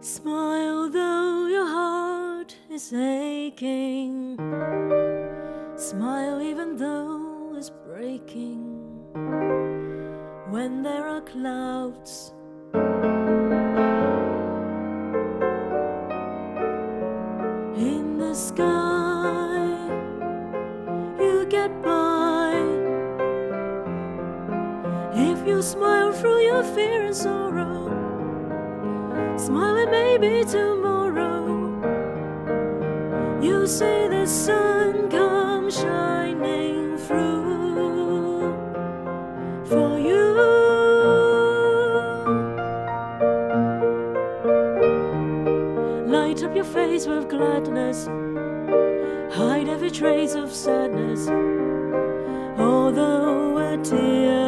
Smile though your heart is aching. Smile even though it's breaking. When there are clouds in the sky, you smile through your fear and sorrow, smile and maybe tomorrow you see the sun come shining through for you. Light up your face with gladness, hide every trace of sadness. Although a tear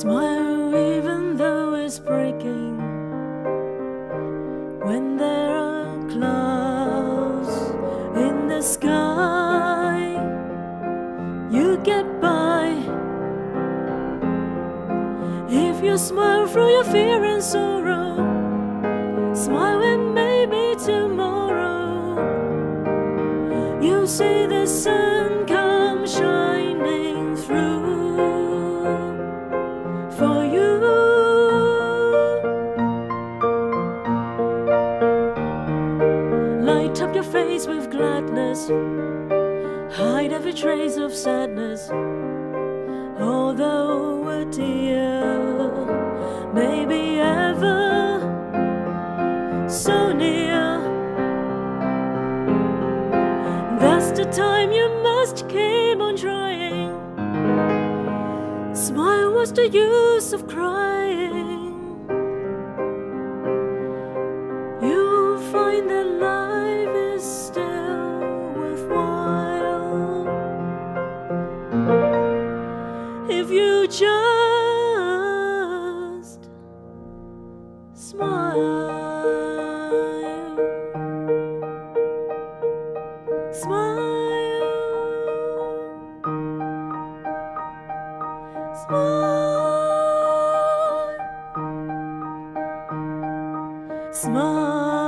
Smile even though it's breaking. When there are clouds in the sky, you get by. If you smile through your fear and sorrow, smile and maybe tomorrow. You see the for you. Light up your face with gladness, hide every trace of sadness. Although a tear may be ever so near. That's the time you must keep on trying. Smile, what's the use of crying? You'll find that life is still worthwhile if you just smile. smile, smile.